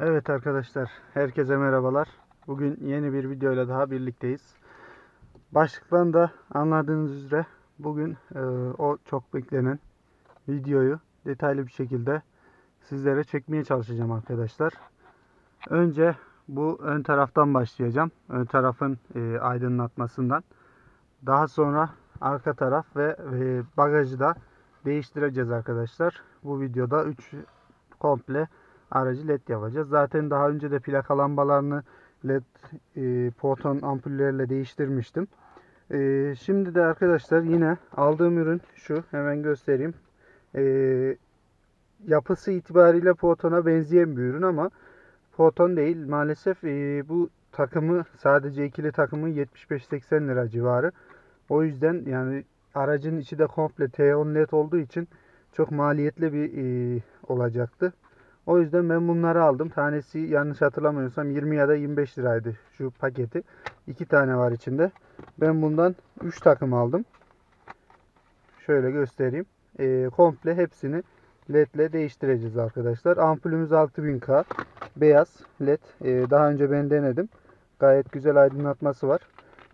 Evet arkadaşlar, herkese merhabalar. Bugün yeni bir videoyla daha birlikteyiz. Başlıktan da anladığınız üzere bugün e, o çok beklenen videoyu detaylı bir şekilde sizlere çekmeye çalışacağım arkadaşlar. Önce bu ön taraftan başlayacağım. Ön tarafın e, aydınlatmasından. Daha sonra arka taraf ve e, bagajı da değiştireceğiz arkadaşlar. Bu videoda 3 komple aracı led yapacağız. Zaten daha önce de plaka lambalarını led e, poton ampullerle değiştirmiştim. E, şimdi de arkadaşlar yine aldığım ürün şu. Hemen göstereyim. E, yapısı itibariyle potona benzeyen bir ürün ama poton değil. Maalesef e, bu takımı sadece ikili takımı 75-80 lira civarı. O yüzden yani aracın içi de komple T10 led olduğu için çok maliyetli bir e, olacaktı. O yüzden ben bunları aldım. Tanesi yanlış hatırlamıyorsam 20 ya da 25 liraydı şu paketi. 2 tane var içinde. Ben bundan 3 takım aldım. Şöyle göstereyim. E, komple hepsini led ile değiştireceğiz arkadaşlar. Ampulümüz 6000K. Beyaz led. E, daha önce ben denedim. Gayet güzel aydınlatması var.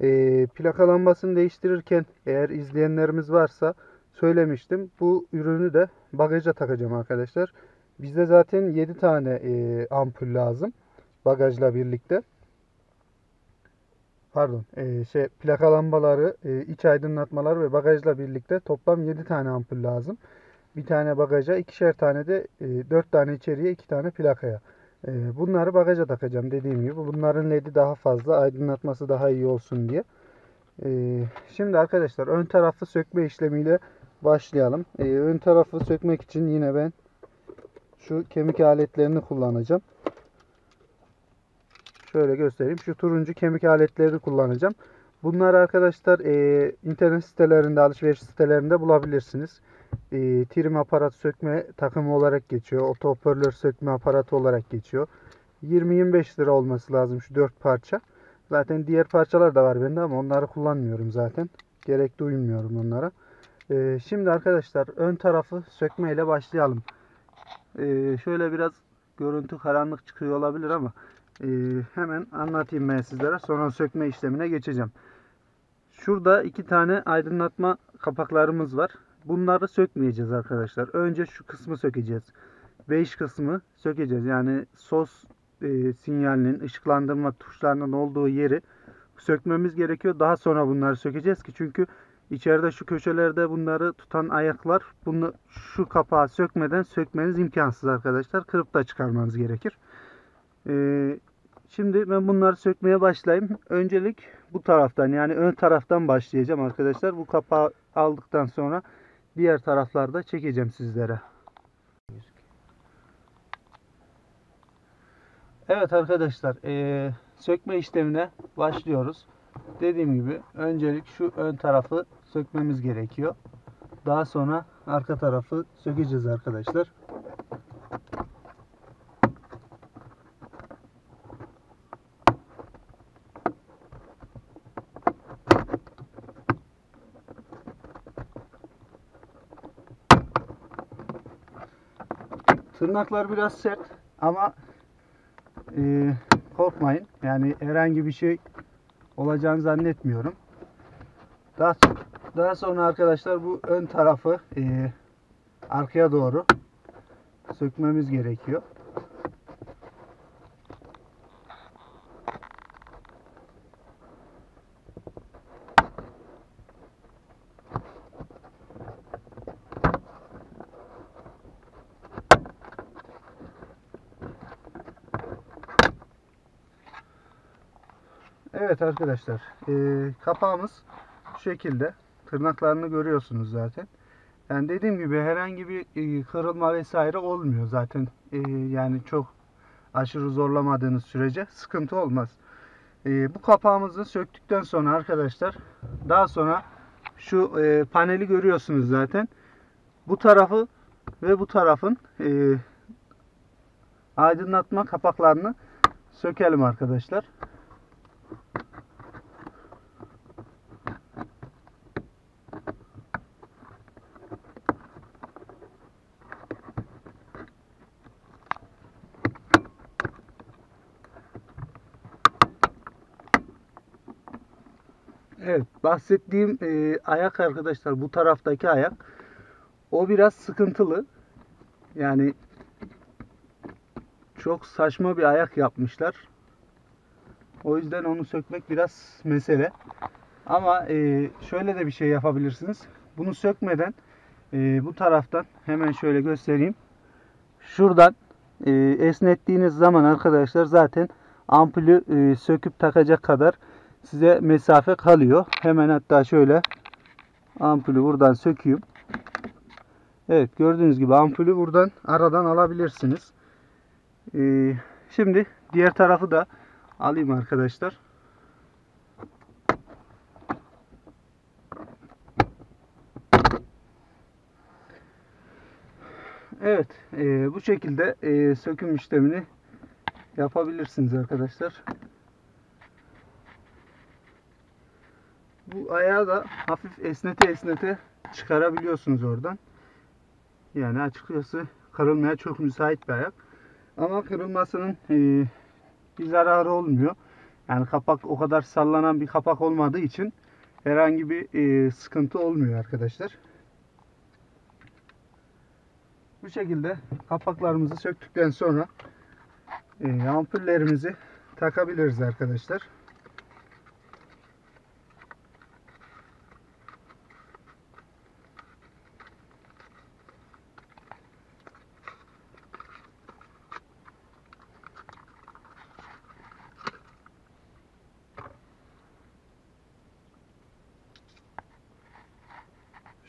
E, plaka lambasını değiştirirken eğer izleyenlerimiz varsa söylemiştim. Bu ürünü de bagaja takacağım arkadaşlar. Bizde zaten 7 tane e, ampul lazım. Bagajla birlikte. Pardon. E, şey plaka lambaları, e, iç aydınlatmalar ve bagajla birlikte toplam 7 tane ampul lazım. Bir tane bagaja, ikişer tane de e, 4 tane içeriye, 2 tane plakaya. E, bunları bagaja takacağım dediğim gibi. Bunların ledi daha fazla, aydınlatması daha iyi olsun diye. E, şimdi arkadaşlar ön tarafı sökme işlemiyle başlayalım. E, ön tarafı sökmek için yine ben şu kemik aletlerini kullanacağım. Şöyle göstereyim. Şu turuncu kemik aletlerini kullanacağım. Bunlar arkadaşlar e, internet sitelerinde, alışveriş sitelerinde bulabilirsiniz. E, trim aparat sökme takımı olarak geçiyor. Oto hoparlör sökme aparatı olarak geçiyor. 20-25 lira olması lazım şu 4 parça. Zaten diğer parçalar da var bende ama onları kullanmıyorum zaten. Gerek duymuyorum onlara. E, şimdi arkadaşlar ön tarafı sökme ile başlayalım. Ee, şöyle biraz görüntü karanlık çıkıyor olabilir ama e, hemen anlatayım ben sizlere. Sonra sökme işlemine geçeceğim. Şurada iki tane aydınlatma kapaklarımız var. Bunları sökmeyeceğiz arkadaşlar. Önce şu kısmı sökeceğiz. Beige kısmı sökeceğiz. Yani sos e, sinyalinin ışıklandırma tuşlarının olduğu yeri sökmemiz gerekiyor. Daha sonra bunları sökeceğiz ki çünkü İçeride şu köşelerde bunları tutan ayaklar bunu şu kapağı sökmeden sökmeniz imkansız arkadaşlar. Kırıp da çıkarmanız gerekir. Ee, şimdi ben bunları sökmeye başlayayım. Öncelik bu taraftan yani ön taraftan başlayacağım arkadaşlar. Bu kapağı aldıktan sonra diğer taraflarda çekeceğim sizlere. Evet arkadaşlar ee, sökme işlemine başlıyoruz. Dediğim gibi öncelik şu ön tarafı sökmemiz gerekiyor. Daha sonra arka tarafı sökeceğiz arkadaşlar. Tırnaklar biraz sert ama e, korkmayın. Yani herhangi bir şey olacağını zannetmiyorum. Daha daha sonra arkadaşlar bu ön tarafı e, arkaya doğru sökmemiz gerekiyor. Evet arkadaşlar e, kapağımız şu şekilde tırnaklarını görüyorsunuz zaten. Yani dediğim gibi herhangi bir e, kırılma vesaire olmuyor zaten. E, yani çok aşırı zorlamadığınız sürece sıkıntı olmaz. E, bu kapağımızı söktükten sonra arkadaşlar daha sonra şu paneli görüyorsunuz zaten. Bu tarafı ve bu tarafın aydınlatma kapaklarını sökelim arkadaşlar. Bahsettiğim e, ayak arkadaşlar bu taraftaki ayak o biraz sıkıntılı. Yani çok saçma bir ayak yapmışlar. O yüzden onu sökmek biraz mesele. Ama e, şöyle de bir şey yapabilirsiniz. Bunu sökmeden e, bu taraftan hemen şöyle göstereyim. Şuradan e, esnettiğiniz zaman arkadaşlar zaten ampulü e, söküp takacak kadar size mesafe kalıyor. Hemen hatta şöyle ampulü buradan söküyorum. Evet gördüğünüz gibi ampulü buradan aradan alabilirsiniz. Ee, şimdi diğer tarafı da alayım arkadaşlar. Evet e, bu şekilde e, söküm işlemini yapabilirsiniz arkadaşlar. Bu ayağı da hafif esnete esnete çıkarabiliyorsunuz oradan. Yani açıkçası kırılmaya çok müsait bir ayak. Ama kırılmasının e, bir zararı olmuyor. Yani kapak o kadar sallanan bir kapak olmadığı için herhangi bir e, sıkıntı olmuyor arkadaşlar. Bu şekilde kapaklarımızı söktükten sonra e, ampullerimizi takabiliriz arkadaşlar.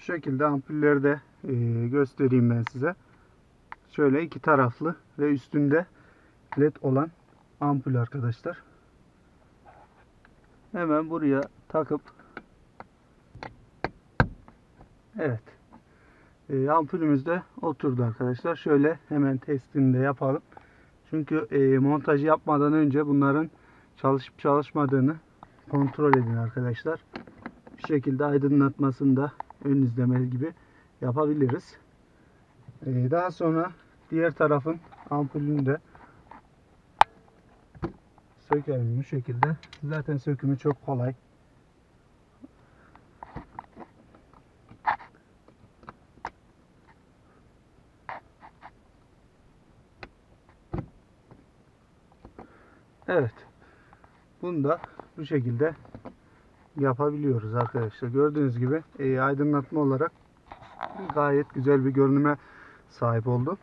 Şekilde ampulleri de e, göstereyim ben size. Şöyle iki taraflı ve üstünde led olan ampul arkadaşlar. Hemen buraya takıp Evet. E, ampulümüz de oturdu arkadaşlar. Şöyle hemen testini de yapalım. Çünkü e, montajı yapmadan önce bunların çalışıp çalışmadığını kontrol edin arkadaşlar. Bir şekilde aydınlatmasını da ön izleme gibi yapabiliriz. Ee, daha sonra diğer tarafın ampulünü de sökelim bu şekilde. Zaten sökümü çok kolay. Evet. Bunu da bu şekilde yapabiliyoruz arkadaşlar. Gördüğünüz gibi e, aydınlatma olarak gayet güzel bir görünüme sahip oldu.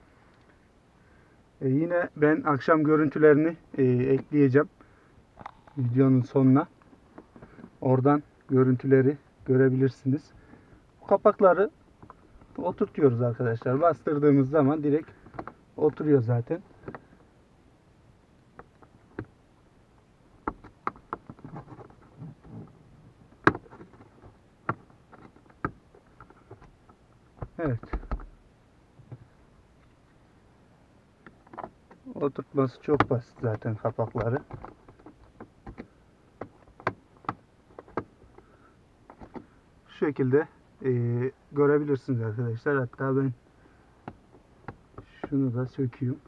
E, yine ben akşam görüntülerini e, ekleyeceğim videonun sonuna. Oradan görüntüleri görebilirsiniz. Bu kapakları oturtuyoruz arkadaşlar. Bastırdığımız zaman direkt oturuyor zaten. Evet. Oturtması çok basit zaten kapakları. Şu şekilde e, görebilirsiniz arkadaşlar. Hatta ben şunu da sökeyim.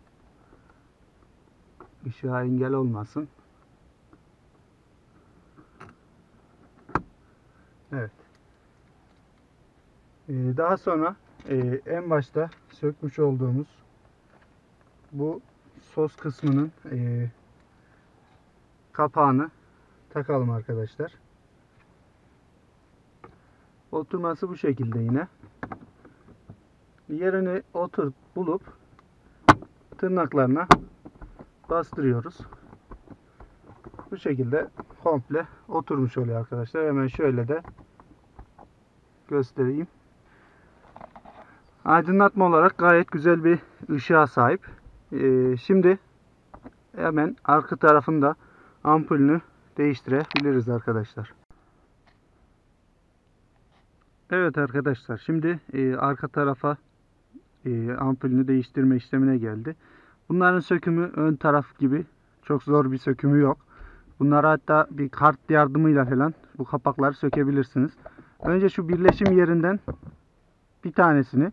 Işığa engel olmasın. Evet. Ee, daha sonra e, en başta sökmüş olduğumuz bu sos kısmının e, kapağını takalım arkadaşlar. Oturması bu şekilde yine. Yerini otur bulup tırnaklarına bastırıyoruz. Bu şekilde komple oturmuş oluyor arkadaşlar. Hemen şöyle de göstereyim. Aydınlatma olarak gayet güzel bir ışığa sahip. Ee, şimdi hemen arka tarafında ampulünü değiştirebiliriz arkadaşlar. Evet arkadaşlar şimdi e, arka tarafa e, ampulünü değiştirme işlemine geldi. Bunların sökümü ön taraf gibi çok zor bir sökümü yok. Bunları hatta bir kart yardımıyla falan bu kapakları sökebilirsiniz. Önce şu birleşim yerinden bir tanesini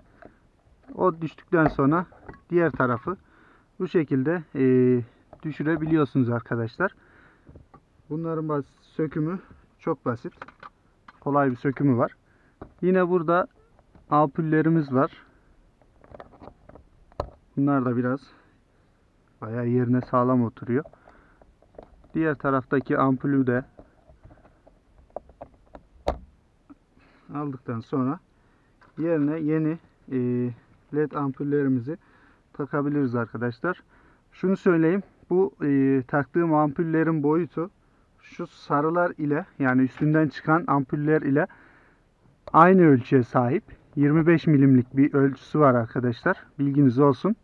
o düştükten sonra diğer tarafı bu şekilde e, düşürebiliyorsunuz arkadaşlar. Bunların sökümü çok basit. kolay bir sökümü var. Yine burada ampullerimiz var. Bunlar da biraz bayağı yerine sağlam oturuyor. Diğer taraftaki ampulü de aldıktan sonra yerine yeni e, led ampullerimizi takabiliriz arkadaşlar. Şunu söyleyeyim. Bu e, taktığım ampullerin boyutu şu sarılar ile yani üstünden çıkan ampuller ile aynı ölçüye sahip. 25 milimlik bir ölçüsü var arkadaşlar. Bilginiz olsun.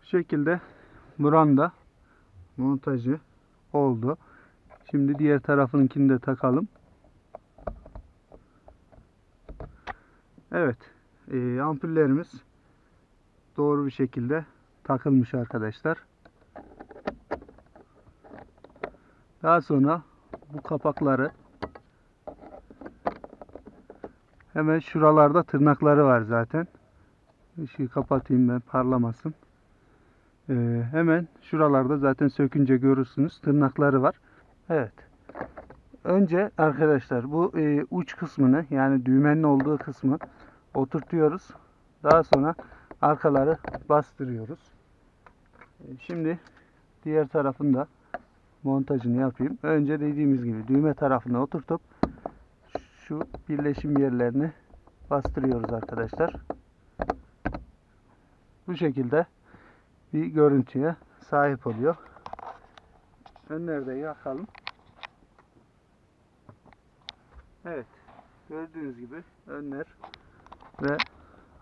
Bu şekilde buranın da montajı oldu. Şimdi diğer tarafınkini de takalım. Evet. E, ampullerimiz doğru bir şekilde takılmış arkadaşlar. Daha sonra bu kapakları hemen şuralarda tırnakları var zaten. Işığı kapatayım ben parlamasın. Ee, hemen şuralarda zaten sökünce görürsünüz tırnakları var. Evet. Önce arkadaşlar bu e, uç kısmını yani düğmenin olduğu kısmı oturtuyoruz. Daha sonra arkaları bastırıyoruz. E, şimdi diğer tarafında montajını yapayım. Önce dediğimiz gibi düğme tarafına oturtup şu birleşim yerlerini bastırıyoruz arkadaşlar. Bu şekilde bir görüntüye sahip oluyor. Önleri de yakalım. Evet. Gördüğünüz gibi önler ve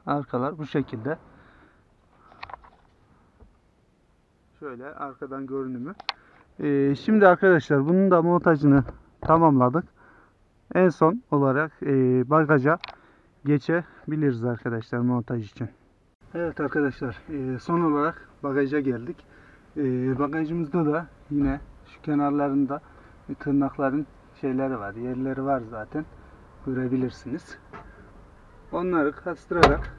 arkalar bu şekilde. Şöyle arkadan görünümü. Ee, şimdi arkadaşlar bunun da montajını tamamladık. En son olarak e, bagaja geçebiliriz arkadaşlar montaj için. Evet arkadaşlar e, son olarak bagaja geldik. E, bagajımızda da yine şu kenarlarında tırnakların şeyleri var, yerleri var zaten. Görebilirsiniz. Onları kastırarak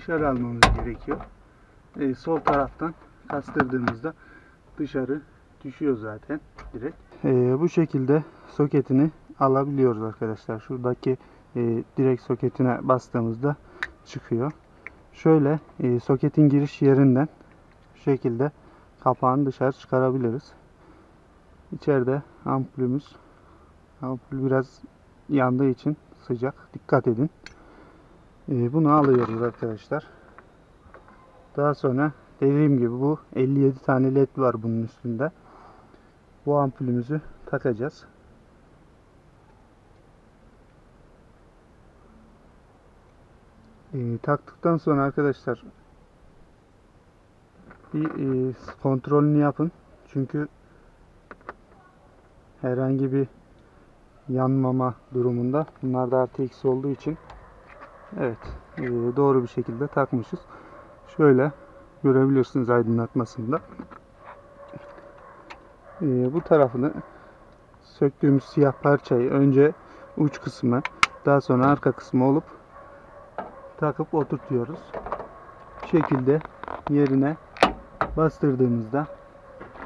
dışarı almamız gerekiyor. E, sol taraftan kastırdığımızda dışarı düşüyor zaten direkt. E, bu şekilde soketini alabiliyoruz arkadaşlar. Şuradaki e, direkt soketine bastığımızda çıkıyor. Şöyle e, soketin giriş yerinden şu şekilde kapağını dışarı çıkarabiliriz. İçeride ampulümüz ampul biraz yandığı için sıcak. Dikkat edin. E, bunu alıyoruz arkadaşlar. Daha sonra dediğim gibi bu 57 tane led var bunun üstünde. Bu ampulümüzü takacağız. E, taktıktan sonra arkadaşlar bir e, kontrolünü yapın. Çünkü herhangi bir yanmama durumunda bunlar da artı eksi olduğu için evet e, doğru bir şekilde takmışız. Şöyle görebilirsiniz aydınlatmasında. E, bu tarafını söktüğümüz siyah parçayı önce uç kısmı daha sonra arka kısmı olup takıp oturtuyoruz. Bu şekilde yerine bastırdığımızda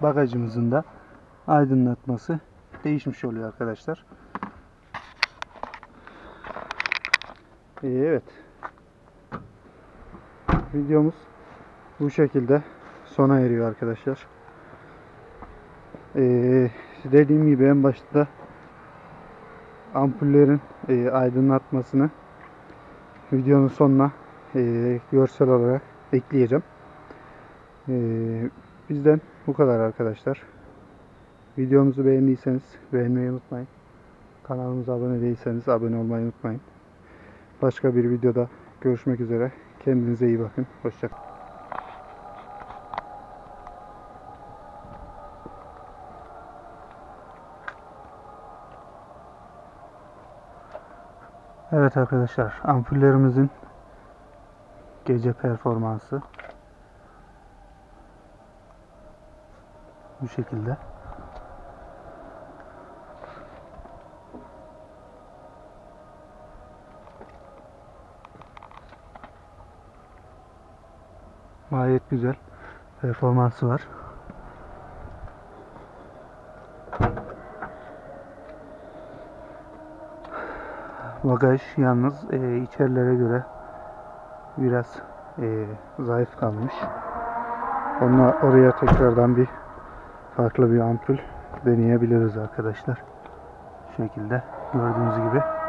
bagajımızın da aydınlatması değişmiş oluyor arkadaşlar. Evet. Videomuz bu şekilde sona eriyor arkadaşlar. Ee, dediğim gibi en başta ampullerin e, aydınlatmasını videonun sonuna e, görsel olarak ekleyeceğim. E, bizden bu kadar arkadaşlar. Videomuzu beğendiyseniz beğenmeyi unutmayın. Kanalımıza abone değilseniz abone olmayı unutmayın. Başka bir videoda görüşmek üzere. Kendinize iyi bakın. Hoşçakalın. Evet arkadaşlar ampullerimizin gece performansı bu şekilde. Gayet güzel performansı var. Bagaj yalnız e, içerilere göre biraz e, zayıf kalmış. Onunla oraya tekrardan bir farklı bir ampul deneyebiliriz arkadaşlar. Şu şekilde gördüğünüz gibi.